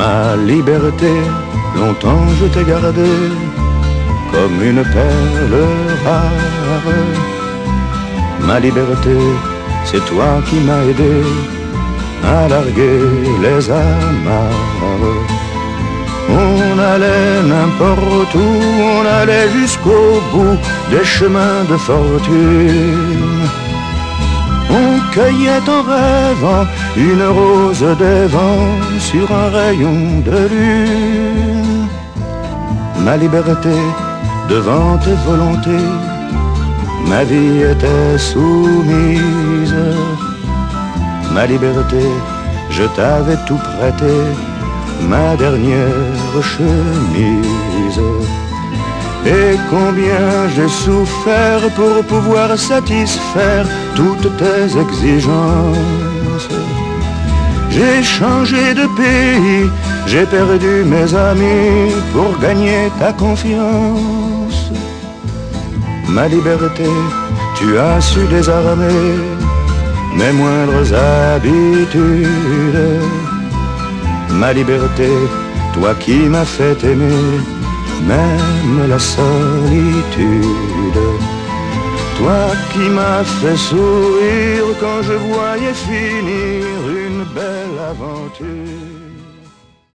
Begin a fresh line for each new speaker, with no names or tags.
Ma liberté, longtemps je t'ai gardée comme une perle rare. Ma liberté, c'est toi qui m'as aidé à larguer les amarres. On allait n'importe où, on allait jusqu'au bout des chemins de fortune. On cueillait en rêvant une rose des vents sur un rayon de lune. Ma liberté devant tes volontés, ma vie était soumise. Ma liberté, je t'avais tout prêté, ma dernière chemise. Et combien j'ai souffert pour pouvoir satisfaire toutes tes exigences. J'ai changé de pays, j'ai perdu mes amis pour gagner ta confiance. Ma liberté, tu as su désarmer mes moindres habitudes. Ma liberté, toi qui m'as fait aimer, même la solitude. Toi qui m'as fait sourire quand je voyais finir une belle aventure.